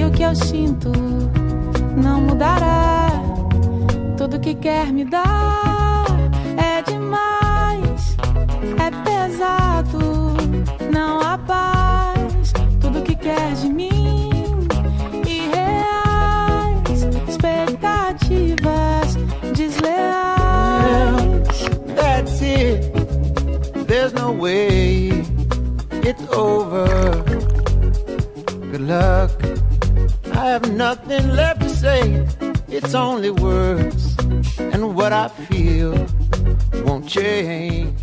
e o que eu sinto não mudará. Tudo que quer me dar é demais, é pesado, não há paz. Tudo que quer de mim irreais, expectativas desleais. That's it. There's no way it's over. Good luck. I have nothing left to say. It's only words, and what I feel won't change.